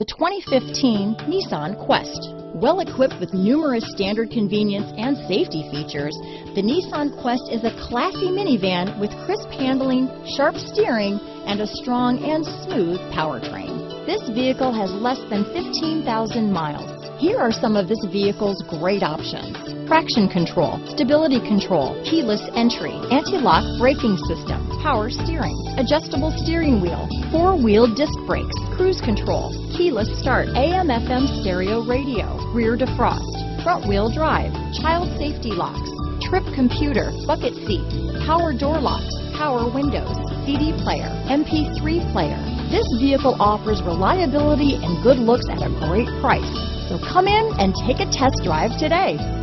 The 2015 Nissan Quest. Well equipped with numerous standard convenience and safety features, the Nissan Quest is a classy minivan with crisp handling, sharp steering, and a strong and smooth powertrain. This vehicle has less than 15,000 miles. Here are some of this vehicle's great options. Traction control, stability control, keyless entry, anti-lock braking system, power steering, adjustable steering wheel, four-wheel disc brakes, cruise control, keyless start, AM FM stereo radio, rear defrost, front wheel drive, child safety locks, trip computer, bucket seats, power door locks, power windows, CD player, MP3 player. This vehicle offers reliability and good looks at a great price. So come in and take a test drive today.